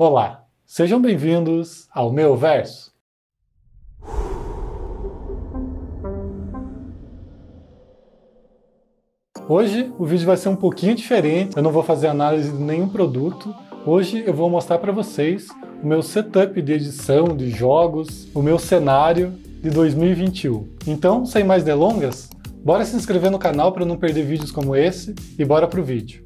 Olá, sejam bem-vindos ao meu verso. Hoje o vídeo vai ser um pouquinho diferente, eu não vou fazer análise de nenhum produto. Hoje eu vou mostrar para vocês o meu setup de edição de jogos, o meu cenário de 2021. Então, sem mais delongas, bora se inscrever no canal para não perder vídeos como esse e bora pro vídeo.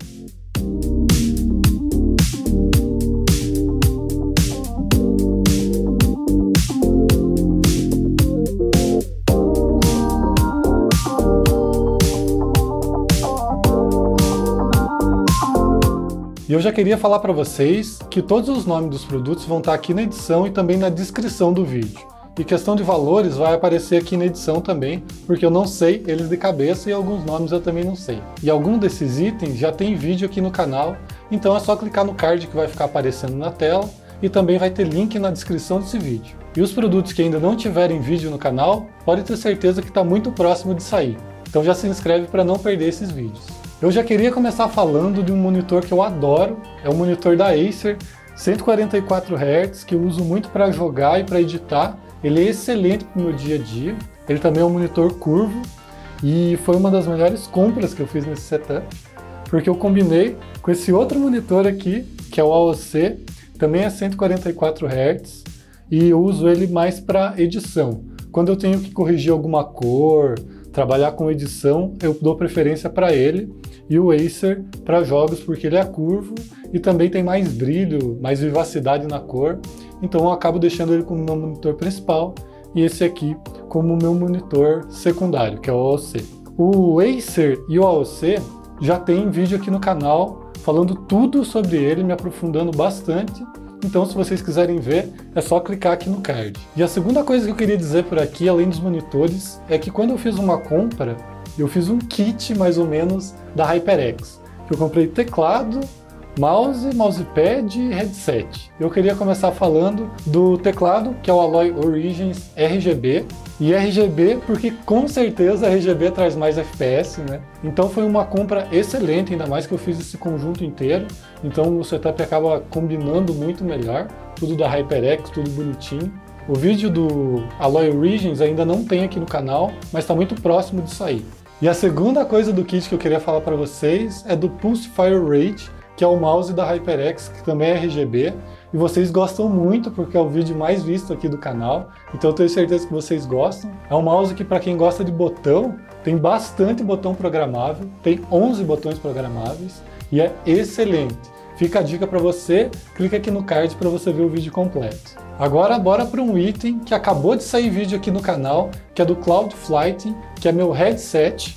E eu já queria falar para vocês que todos os nomes dos produtos vão estar aqui na edição e também na descrição do vídeo. E questão de valores vai aparecer aqui na edição também, porque eu não sei eles de cabeça e alguns nomes eu também não sei. E algum desses itens já tem vídeo aqui no canal, então é só clicar no card que vai ficar aparecendo na tela e também vai ter link na descrição desse vídeo. E os produtos que ainda não tiverem vídeo no canal, pode ter certeza que está muito próximo de sair. Então já se inscreve para não perder esses vídeos. Eu já queria começar falando de um monitor que eu adoro, é o monitor da Acer, 144 Hz, que eu uso muito para jogar e para editar. Ele é excelente para o meu dia a dia. Ele também é um monitor curvo e foi uma das melhores compras que eu fiz nesse setup, porque eu combinei com esse outro monitor aqui, que é o AOC, também é 144 Hz, e eu uso ele mais para edição. Quando eu tenho que corrigir alguma cor, trabalhar com edição, eu dou preferência para ele e o Acer para jogos porque ele é curvo e também tem mais brilho, mais vivacidade na cor. Então eu acabo deixando ele como meu monitor principal e esse aqui como meu monitor secundário, que é o AOC. O Acer e o AOC já tem vídeo aqui no canal falando tudo sobre ele, me aprofundando bastante então, se vocês quiserem ver, é só clicar aqui no card. E a segunda coisa que eu queria dizer por aqui, além dos monitores, é que quando eu fiz uma compra, eu fiz um kit mais ou menos da HyperX. Eu comprei teclado, mouse, mousepad e headset. Eu queria começar falando do teclado, que é o Alloy Origins RGB. E RGB porque com certeza RGB traz mais FPS, né? Então foi uma compra excelente, ainda mais que eu fiz esse conjunto inteiro. Então o setup acaba combinando muito melhor. Tudo da HyperX, tudo bonitinho. O vídeo do Alloy Origins ainda não tem aqui no canal, mas está muito próximo de sair. E a segunda coisa do kit que eu queria falar para vocês é do Pulse Fire Rate, que é o mouse da HyperX, que também é RGB, e vocês gostam muito porque é o vídeo mais visto aqui do canal, então eu tenho certeza que vocês gostam. É um mouse que para quem gosta de botão, tem bastante botão programável, tem 11 botões programáveis e é excelente. Fica a dica para você, clica aqui no card para você ver o vídeo completo. Agora bora para um item que acabou de sair vídeo aqui no canal, que é do Cloud Flight, que é meu headset.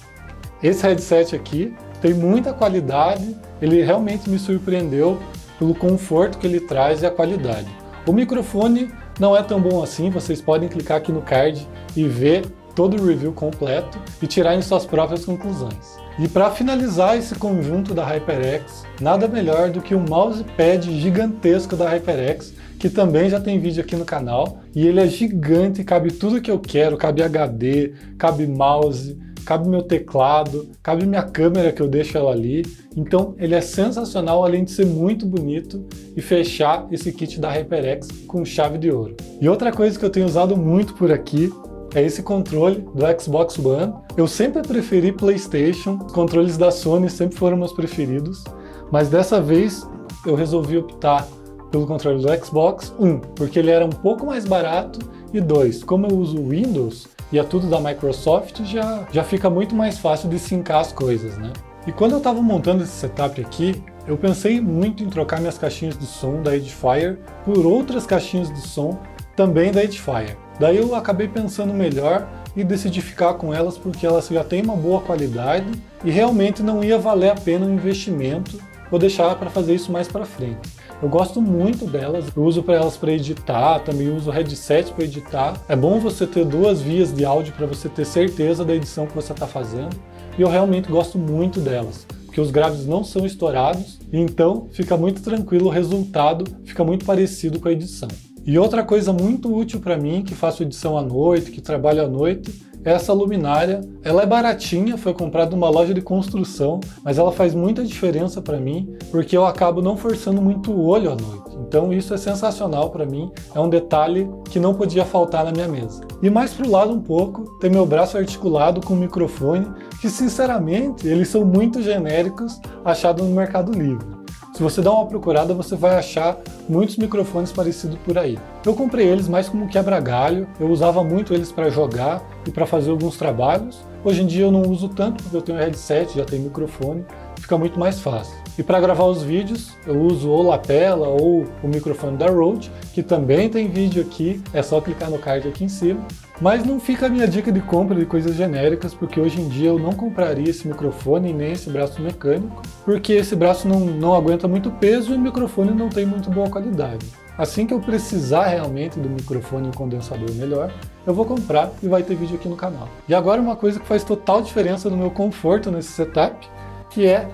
Esse headset aqui tem muita qualidade, ele realmente me surpreendeu pelo conforto que ele traz e a qualidade. O microfone não é tão bom assim, vocês podem clicar aqui no card e ver todo o review completo e tirar em suas próprias conclusões. E para finalizar esse conjunto da HyperX, nada melhor do que um mousepad gigantesco da HyperX, que também já tem vídeo aqui no canal, e ele é gigante, cabe tudo que eu quero, cabe HD, cabe mouse, cabe meu teclado, cabe minha câmera que eu deixo ela ali. Então ele é sensacional, além de ser muito bonito e fechar esse kit da HyperX com chave de ouro. E outra coisa que eu tenho usado muito por aqui é esse controle do Xbox One. Eu sempre preferi PlayStation, os controles da Sony sempre foram meus preferidos, mas dessa vez eu resolvi optar pelo controle do Xbox, um, porque ele era um pouco mais barato e dois, como eu uso Windows, e é tudo da Microsoft, já, já fica muito mais fácil de sincar as coisas, né? E quando eu estava montando esse setup aqui, eu pensei muito em trocar minhas caixinhas de som da Edifier por outras caixinhas de som também da Edifier. Daí eu acabei pensando melhor e decidi ficar com elas porque elas já têm uma boa qualidade e realmente não ia valer a pena o investimento vou deixar para fazer isso mais para frente. Eu gosto muito delas, eu uso para elas para editar, também uso headset para editar. É bom você ter duas vias de áudio para você ter certeza da edição que você está fazendo. E eu realmente gosto muito delas, porque os graves não são estourados, então fica muito tranquilo o resultado, fica muito parecido com a edição. E outra coisa muito útil para mim, que faço edição à noite, que trabalho à noite, é essa luminária. Ela é baratinha, foi comprada numa loja de construção, mas ela faz muita diferença para mim, porque eu acabo não forçando muito o olho à noite. Então isso é sensacional para mim, é um detalhe que não podia faltar na minha mesa. E mais pro lado um pouco, tem meu braço articulado com o microfone, que sinceramente eles são muito genéricos achados no Mercado Livre. Se você dá uma procurada, você vai achar muitos microfones parecidos por aí. Eu comprei eles mais como quebra-galho, eu usava muito eles para jogar e para fazer alguns trabalhos. Hoje em dia eu não uso tanto porque eu tenho headset, já tenho microfone, fica muito mais fácil. E para gravar os vídeos, eu uso ou lapela ou o microfone da Rode, que também tem vídeo aqui, é só clicar no card aqui em cima. Mas não fica a minha dica de compra de coisas genéricas, porque hoje em dia eu não compraria esse microfone nem esse braço mecânico, porque esse braço não, não aguenta muito peso e o microfone não tem muito boa qualidade. Assim que eu precisar realmente do microfone e condensador melhor, eu vou comprar e vai ter vídeo aqui no canal. E agora uma coisa que faz total diferença no meu conforto nesse setup, que é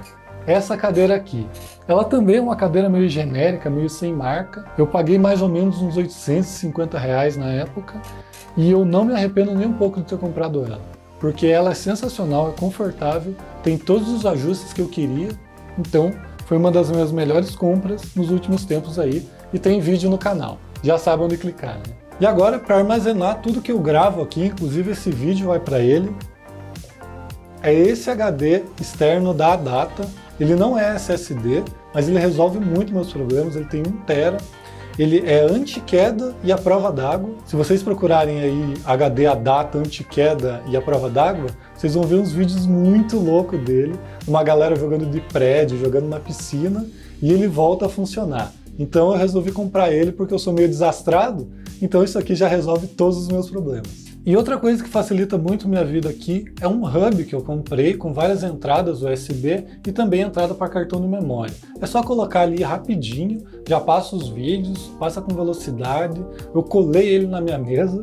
essa cadeira aqui. Ela também é uma cadeira meio genérica, meio sem marca. Eu paguei mais ou menos uns 850 reais na época e eu não me arrependo nem um pouco de ter comprado ela, porque ela é sensacional, é confortável, tem todos os ajustes que eu queria, então foi uma das minhas melhores compras nos últimos tempos aí e tem vídeo no canal. Já sabe onde clicar, né? E agora, para armazenar tudo que eu gravo aqui, inclusive esse vídeo vai para ele, é esse HD externo da Adata. Ele não é SSD, mas ele resolve muito meus problemas, ele tem 1 tera ele é anti-queda e a prova d'água. Se vocês procurarem aí HD a data anti-queda e a prova d'água, vocês vão ver uns vídeos muito loucos dele, uma galera jogando de prédio, jogando na piscina, e ele volta a funcionar. Então eu resolvi comprar ele porque eu sou meio desastrado, então isso aqui já resolve todos os meus problemas. E outra coisa que facilita muito minha vida aqui é um hub que eu comprei com várias entradas USB e também entrada para cartão de memória. É só colocar ali rapidinho, já passa os vídeos, passa com velocidade. Eu colei ele na minha mesa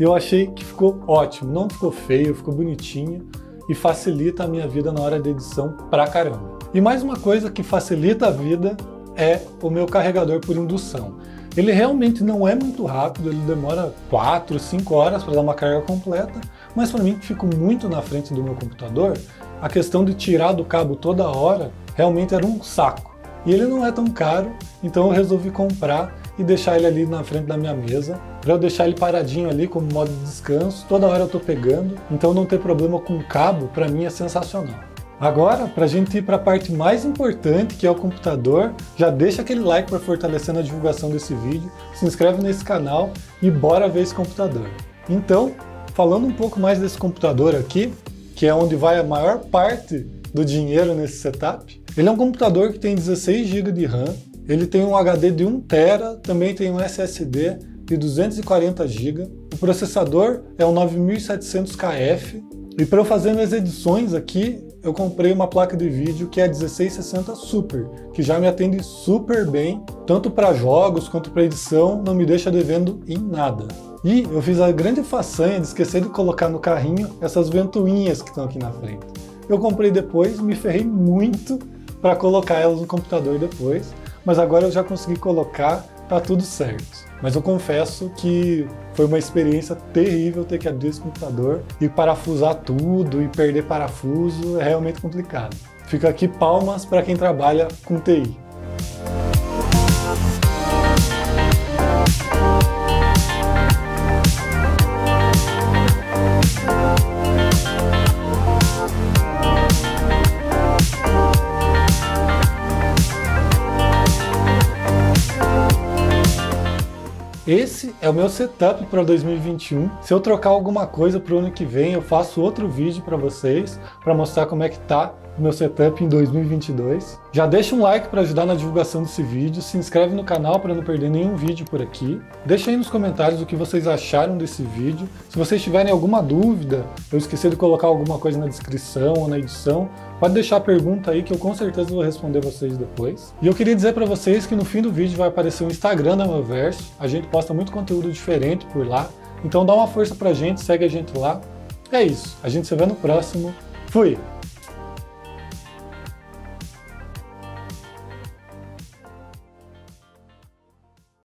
e eu achei que ficou ótimo, não ficou feio, ficou bonitinho e facilita a minha vida na hora de edição pra caramba. E mais uma coisa que facilita a vida é o meu carregador por indução. Ele realmente não é muito rápido, ele demora 4, 5 horas para dar uma carga completa, mas para mim que fico muito na frente do meu computador, a questão de tirar do cabo toda hora realmente era um saco. E ele não é tão caro, então eu resolvi comprar e deixar ele ali na frente da minha mesa, para eu deixar ele paradinho ali como modo de descanso, toda hora eu estou pegando, então não ter problema com o cabo para mim é sensacional. Agora, para a gente ir para a parte mais importante, que é o computador, já deixa aquele like para fortalecer na divulgação desse vídeo, se inscreve nesse canal e bora ver esse computador. Então, falando um pouco mais desse computador aqui, que é onde vai a maior parte do dinheiro nesse setup, ele é um computador que tem 16 GB de RAM, ele tem um HD de 1 TB, também tem um SSD de 240 GB, o processador é um 9700KF, e para eu fazer minhas edições aqui, eu comprei uma placa de vídeo que é a 1660 Super, que já me atende super bem, tanto para jogos quanto para edição, não me deixa devendo em nada. E eu fiz a grande façanha de esquecer de colocar no carrinho essas ventoinhas que estão aqui na frente. Eu comprei depois, me ferrei muito para colocar elas no computador depois, mas agora eu já consegui colocar, tá tudo certo. Mas eu confesso que foi uma experiência terrível ter que abrir esse computador e parafusar tudo e perder parafuso é realmente complicado. Fica aqui palmas para quem trabalha com TI. É o meu setup para 2021. Se eu trocar alguma coisa para o ano que vem, eu faço outro vídeo para vocês, para mostrar como é que tá meu setup em 2022. Já deixa um like para ajudar na divulgação desse vídeo, se inscreve no canal para não perder nenhum vídeo por aqui. Deixa aí nos comentários o que vocês acharam desse vídeo. Se vocês tiverem alguma dúvida, eu esqueci de colocar alguma coisa na descrição ou na edição, Pode deixar a pergunta aí que eu com certeza vou responder vocês depois. E eu queria dizer para vocês que no fim do vídeo vai aparecer o Instagram da Melverso. A gente posta muito conteúdo diferente por lá. Então dá uma força pra gente, segue a gente lá. É isso. A gente se vê no próximo. Fui!